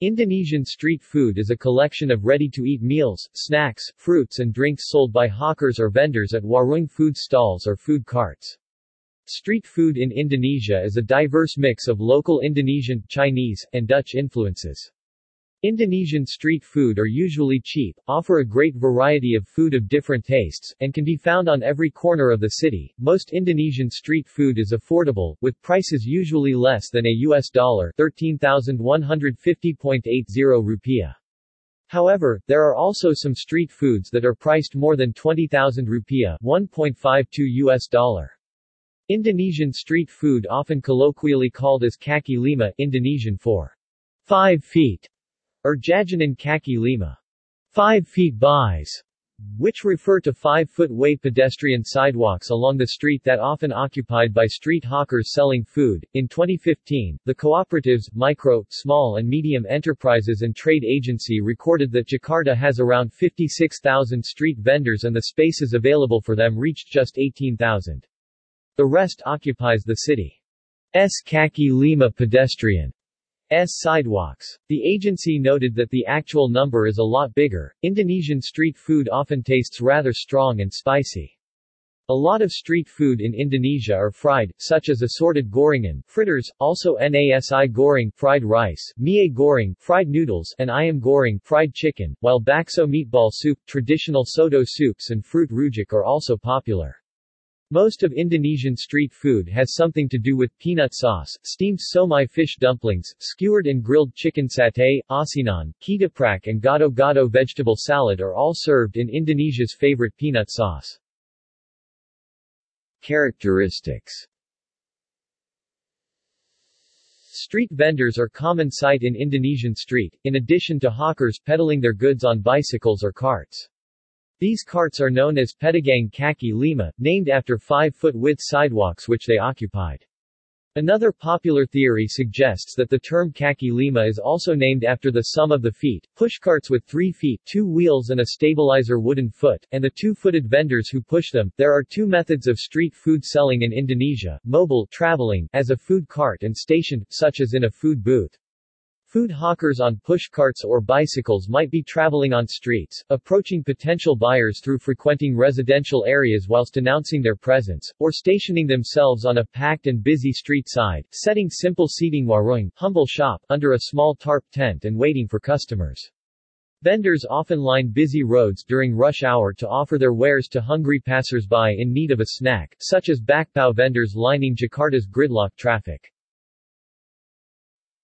Indonesian street food is a collection of ready-to-eat meals, snacks, fruits and drinks sold by hawkers or vendors at warung food stalls or food carts. Street food in Indonesia is a diverse mix of local Indonesian, Chinese, and Dutch influences. Indonesian street food are usually cheap, offer a great variety of food of different tastes, and can be found on every corner of the city. Most Indonesian street food is affordable, with prices usually less than a US dollar 13,150.80 rupiah. However, there are also some street foods that are priced more than 20,000 rupiah 1.52 US dollar. Indonesian street food often colloquially called as kaki lima, Indonesian for 5 feet, or Jajanan Kaki Lima, 5 feet bys, which refer to 5-foot way pedestrian sidewalks along the street that often occupied by street hawkers selling food. In 2015, the cooperatives, micro, small and medium enterprises and trade agency recorded that Jakarta has around 56,000 street vendors and the spaces available for them reached just 18,000. The rest occupies the city's Kaki Lima pedestrian S sidewalks. The agency noted that the actual number is a lot bigger. Indonesian street food often tastes rather strong and spicy. A lot of street food in Indonesia are fried, such as assorted gorengan, fritters, also nasi goreng, fried rice, mie goreng, fried noodles, and ayam goreng, fried chicken, while bakso meatball soup, traditional soto soups and fruit rujak are also popular. Most of Indonesian street food has something to do with peanut sauce, steamed somai fish dumplings, skewered and grilled chicken satay, asinan, ketoprak and gado-gado vegetable salad are all served in Indonesia's favorite peanut sauce. Characteristics Street vendors are common sight in Indonesian street, in addition to hawkers peddling their goods on bicycles or carts. These carts are known as Pedagang Kaki Lima, named after five-foot-width sidewalks which they occupied. Another popular theory suggests that the term kaki lima is also named after the sum of the feet, pushcarts with three feet, two wheels and a stabilizer wooden foot, and the two-footed vendors who push them. There are two methods of street food selling in Indonesia, mobile traveling, as a food cart and stationed, such as in a food booth. Food hawkers on pushcarts or bicycles might be traveling on streets, approaching potential buyers through frequenting residential areas whilst announcing their presence, or stationing themselves on a packed and busy street side, setting simple seating warung, humble shop, under a small tarp tent and waiting for customers. Vendors often line busy roads during rush hour to offer their wares to hungry passersby in need of a snack, such as bakpao vendors lining Jakarta's gridlock traffic.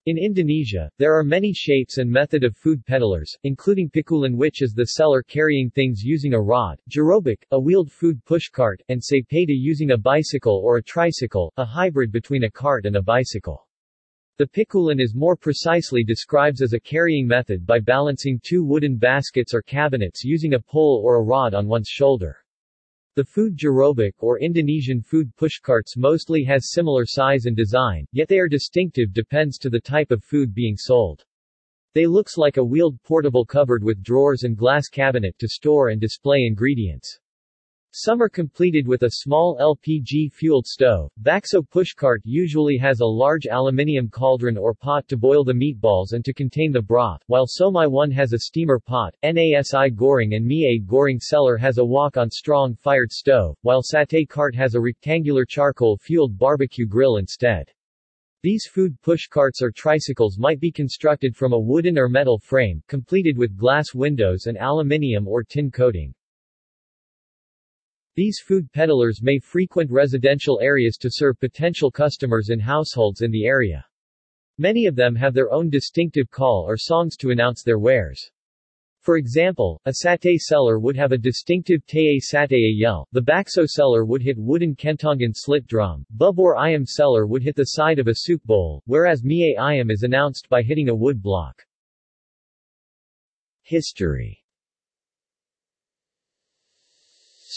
In Indonesia, there are many shapes and method of food peddlers, including pikulan which is the seller carrying things using a rod, gerobak, a wheeled food pushcart, and sepeda using a bicycle or a tricycle, a hybrid between a cart and a bicycle. The pikulan is more precisely describes as a carrying method by balancing two wooden baskets or cabinets using a pole or a rod on one's shoulder. The food gerobak or Indonesian food pushcarts mostly has similar size and design, yet they are distinctive depends to the type of food being sold. They looks like a wheeled portable covered with drawers and glass cabinet to store and display ingredients. Some are completed with a small LPG-fueled stove. Bakso pushcart usually has a large aluminium cauldron or pot to boil the meatballs and to contain the broth, while Somai one has a steamer pot. Nasi goreng and Mie goreng seller has a wok-on strong-fired stove, while Satay cart has a rectangular charcoal-fueled barbecue grill instead. These food pushcarts or tricycles might be constructed from a wooden or metal frame, completed with glass windows and aluminium or tin coating. These food peddlers may frequent residential areas to serve potential customers and households in the area. Many of them have their own distinctive call or songs to announce their wares. For example, a satay seller would have a distinctive tae satay yell, the bakso seller would hit wooden kentongan slit drum, bubur ayam seller would hit the side of a soup bowl, whereas mie ayam is announced by hitting a wood block. History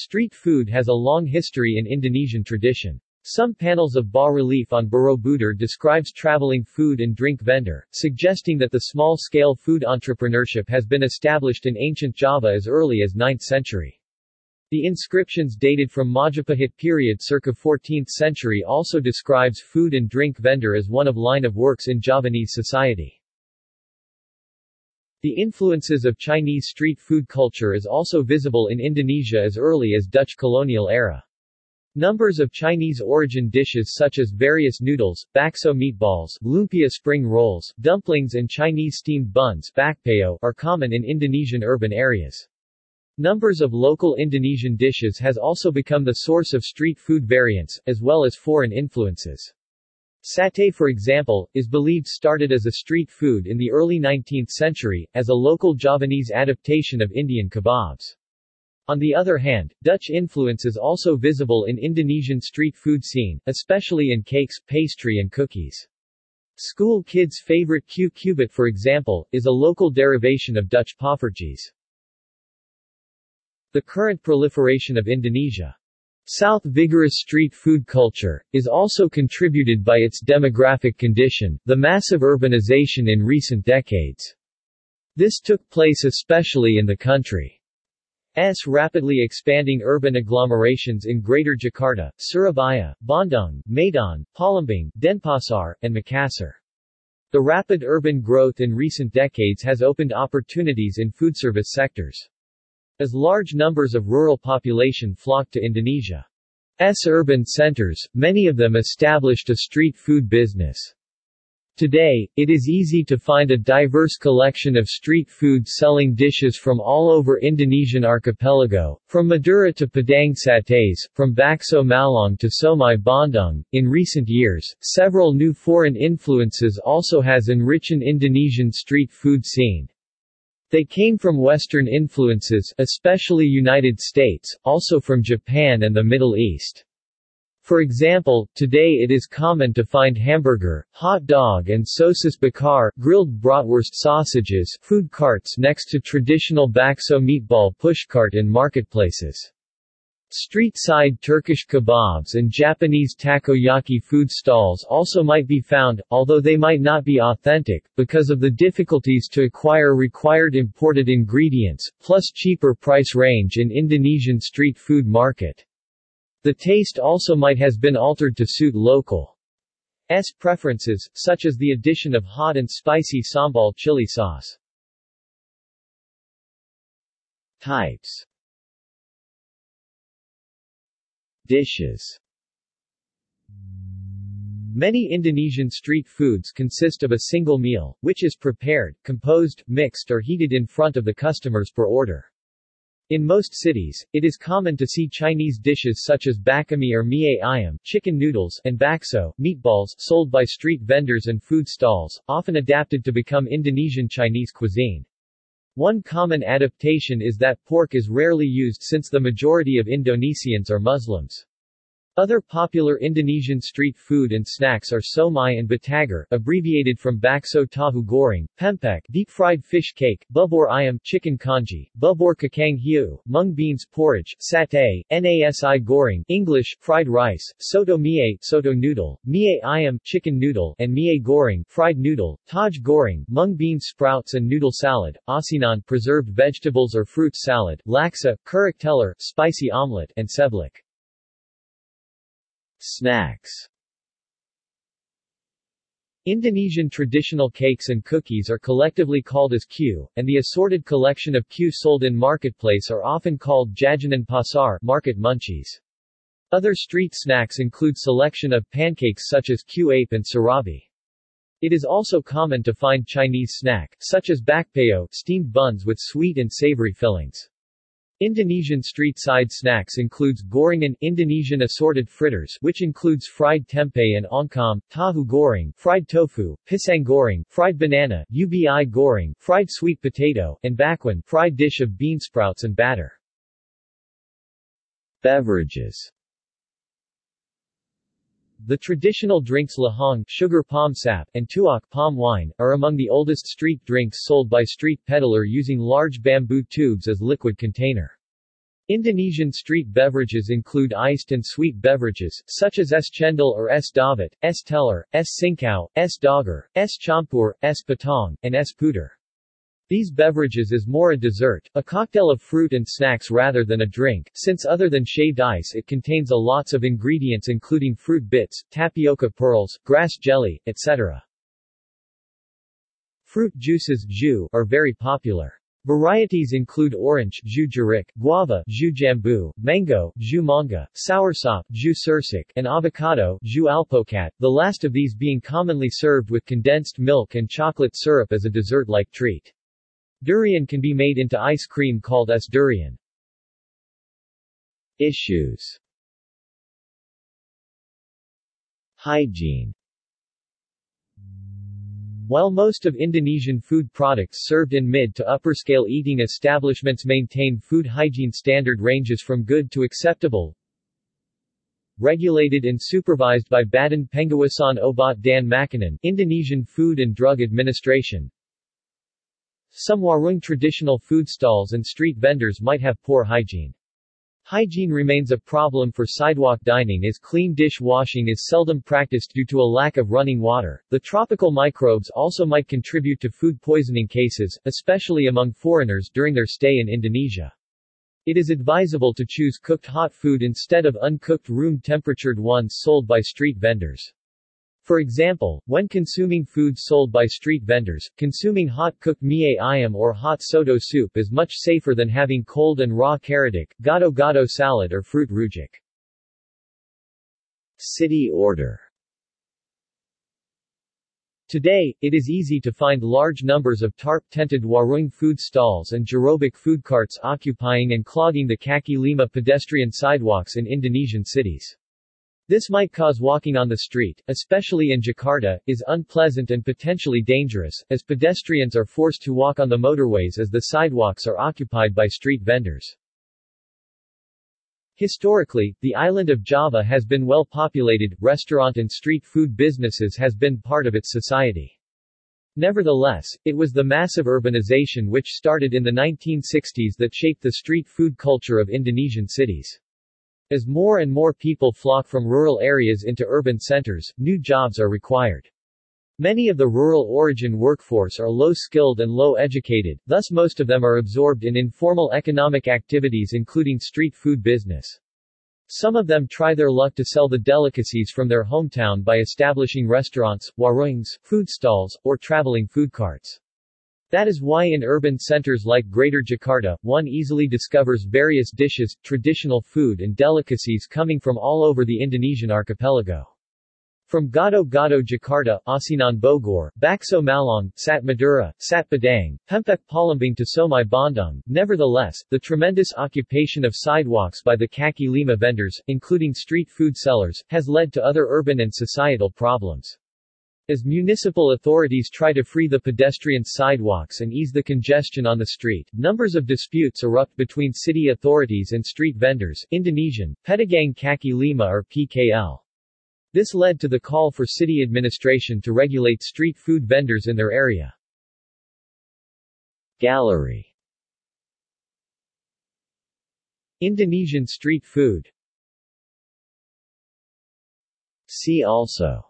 Street food has a long history in Indonesian tradition. Some panels of bas-relief on Borobudur describes traveling food and drink vendor, suggesting that the small-scale food entrepreneurship has been established in ancient Java as early as 9th century. The inscriptions dated from Majapahit period circa 14th century also describes food and drink vendor as one of line of works in Javanese society. The influences of Chinese street food culture is also visible in Indonesia as early as Dutch colonial era. Numbers of Chinese-origin dishes such as various noodles, bakso meatballs, lumpia spring rolls, dumplings and Chinese steamed buns bakpao are common in Indonesian urban areas. Numbers of local Indonesian dishes has also become the source of street food variants, as well as foreign influences. Satay for example, is believed started as a street food in the early 19th century, as a local Javanese adaptation of Indian kebabs. On the other hand, Dutch influence is also visible in Indonesian street food scene, especially in cakes, pastry and cookies. School kids' favorite kue cubit for example, is a local derivation of Dutch poffertjes. The current proliferation of Indonesia South vigorous street food culture, is also contributed by its demographic condition, the massive urbanization in recent decades. This took place especially in the country. S rapidly expanding urban agglomerations in Greater Jakarta, Surabaya, Bandung, Medan, Palembang, Denpasar, and Makassar. The rapid urban growth in recent decades has opened opportunities in foodservice sectors. As large numbers of rural population flocked to Indonesia's urban centers, many of them established a street food business. Today, it is easy to find a diverse collection of street food selling dishes from all over Indonesian archipelago, from Madura to Padang satays, from bakso Malang to somai bandung. In recent years, several new foreign influences also has enriched Indonesian street food scene. They came from Western influences, especially United States, also from Japan and the Middle East. For example, today it is common to find hamburger, hot dog and sosis bakar grilled bratwurst sausages food carts next to traditional bakso meatball pushcart in marketplaces. Street-side Turkish kebabs and Japanese takoyaki food stalls also might be found, although they might not be authentic, because of the difficulties to acquire required imported ingredients, plus cheaper price range in Indonesian street food market. The taste also might has been altered to suit local S preferences, such as the addition of hot and spicy sambal chili sauce. Types Dishes Many Indonesian street foods consist of a single meal, which is prepared, composed, mixed or heated in front of the customers per order. In most cities, it is common to see Chinese dishes such as bakmi or mie ayam chicken noodles and bakso meatballs sold by street vendors and food stalls, often adapted to become Indonesian Chinese cuisine. One common adaptation is that pork is rarely used since the majority of Indonesians are Muslims. Other popular Indonesian street food and snacks are somai and batagor, abbreviated from bakso tahu goreng, pempek deep-fried fish cake, bubur ayam chicken congee, bubur kacang hijau, mung beans porridge, satay, nasi goreng English, fried rice, soto mie soto noodle, mie ayam chicken noodle, and mie goreng fried noodle, taj goreng mung bean sprouts and noodle salad, asinan preserved vegetables or fruit salad, laksa, kerak telur spicy omelette, and seblak. Snacks Indonesian traditional cakes and cookies are collectively called as kue, and the assorted collection of kue sold in marketplace are often called jajanan pasar market munchies. Other street snacks include selection of pancakes such as kue ape and surabi. It is also common to find Chinese snack, such as bakpao steamed buns with sweet and savory fillings. Indonesian street-side snacks includes gorengan Indonesian assorted fritters which includes fried tempeh and oncom, tahu goreng fried tofu, pisang goreng fried banana, ubi goreng fried sweet potato, and bakwan fried dish of bean sprouts and batter. Beverages the traditional drinks lahang sugar palm sap and tuak palm wine, are among the oldest street drinks sold by street peddler using large bamboo tubes as liquid container. Indonesian street beverages include iced and sweet beverages, such as es cendol or es dawet, es teler, es cincau, es doger, es campur, es patong, and es puter. These beverages is more a dessert, a cocktail of fruit and snacks rather than a drink, since other than shaved ice it contains a lots of ingredients including fruit bits, tapioca pearls, grass jelly, etc. Fruit juices jus are very popular. Varieties include orange jus jeruk, guava jus jambu, mango jus mangga, soursop jus sirsak, and avocado jus alpukat, the last of these being commonly served with condensed milk and chocolate syrup as a dessert-like treat. Durian can be made into ice cream called es durian. Issues Hygiene while most of Indonesian food products served in mid to upper-scale eating establishments maintain food hygiene standard ranges from good to acceptable, regulated and supervised by Badan Pengawasan Obat dan Makanan Indonesian Food and Drug Administration. Some warung traditional food stalls and street vendors might have poor hygiene. Hygiene remains a problem for sidewalk dining as clean dish washing is seldom practiced due to a lack of running water. The tropical microbes also might contribute to food poisoning cases, especially among foreigners during their stay in Indonesia. It is advisable to choose cooked hot food instead of uncooked room-temperatured ones sold by street vendors. For example, when consuming food sold by street vendors, consuming hot-cooked mie ayam or hot soto soup is much safer than having cold and raw karedok, gado-gado salad or fruit rujak. City order Today, it is easy to find large numbers of tarp-tented warung food stalls and gerobak food carts occupying and clogging the kaki lima pedestrian sidewalks in Indonesian cities. This might cause walking on the street, especially in Jakarta, is unpleasant and potentially dangerous, as pedestrians are forced to walk on the motorways as the sidewalks are occupied by street vendors. Historically, the island of Java has been well populated, restaurant and street food businesses has been part of its society. Nevertheless, it was the massive urbanization which started in the 1960s that shaped the street food culture of Indonesian cities. As more and more people flock from rural areas into urban centers, new jobs are required. Many of the rural origin workforce are low-skilled and low-educated, thus most of them are absorbed in informal economic activities including street food business. Some of them try their luck to sell the delicacies from their hometown by establishing restaurants, warungs, food stalls, or traveling food carts. That is why in urban centers like Greater Jakarta, one easily discovers various dishes, traditional food and delicacies coming from all over the Indonesian archipelago. From Gado Gado Jakarta, Asinan Bogor, Bakso Malang, Sate Madura, Sate Padang, Pempek Palembang to Somai Bandung, nevertheless, the tremendous occupation of sidewalks by the Kaki Lima vendors, including street food sellers, has led to other urban and societal problems. As municipal authorities try to free the pedestrian sidewalks and ease the congestion on the street, numbers of disputes erupt between city authorities and street vendors. Indonesian, Pedagang Kaki Lima or PKL. This led to the call for city administration to regulate street food vendors in their area. Gallery. Indonesian street food. See also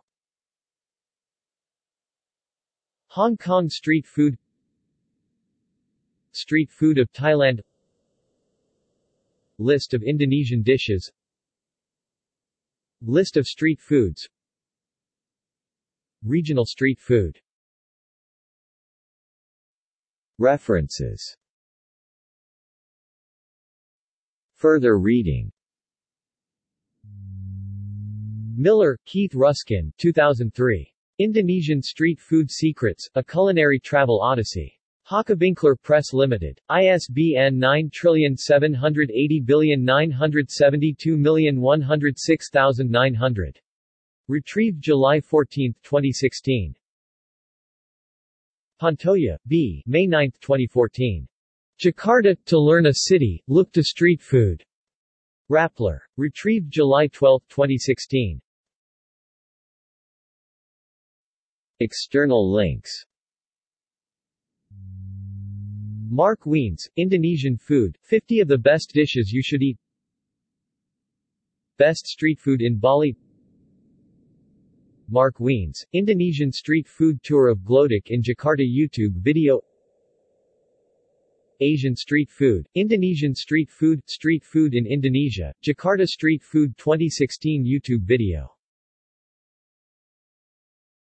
Hong Kong street food Street food of Thailand List of Indonesian dishes List of street foods Regional street food. References. Further reading. Miller, Keith Ruskin 2003. Indonesian Street Food Secrets, A Culinary Travel Odyssey. Hakabinkler Press Limited. ISBN 9780972106900. Retrieved July 14, 2016. Pantoja, B. May 9, 2014. Jakarta, to learn a city, look to street food. Rappler. Retrieved July 12, 2016. External links. Mark Wiens, Indonesian Food, 50 of the Best Dishes You Should Eat. Best Street Food in Bali. Mark Wiens, Indonesian Street Food Tour of Glodok in Jakarta YouTube video. Asian Street Food, Indonesian Street Food, Street Food in Indonesia, Jakarta Street Food 2016 YouTube video